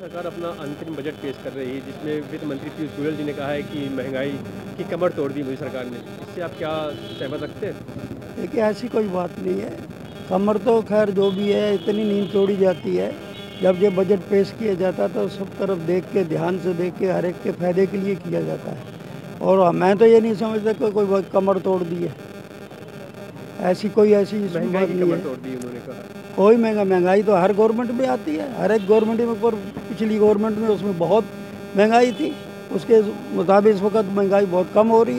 सरकार अपना अंतरिम बजट पेश कर रही है जिसमें वित्त मंत्री पीयूष गोयल जी ने कहा है कि महँगाई की कमर तोड़ दी मोदी सरकार ने। इससे आप क्या सहमत रखते हैं? देखिए ऐसी कोई बात नहीं है। कमर तो खैर जो भी है इतनी नींद तोड़ी जाती है। जब ये बजट पेश किया जाता है तो सब तरफ़ देख के ध्यान से देख के हर एक के फ़ायदे के लिए किया जाता है। और मैं तो ये नहीं समझता कि कोई कमर तोड़ दी है। ऐसी कोई ऐसी महँगाई की नहीं कमर है। तोड़ दी उन्होंने कहा। कोई महँगा महँगाई तो हर गवर्नमेंट में आती है। हर एक गवर्नमेंट में पिछली गवर्नमेंट में उसमें बहुत महँगाई थी। उसके मुताबिक इस वक्त महँगाई बहुत कम हो रही है।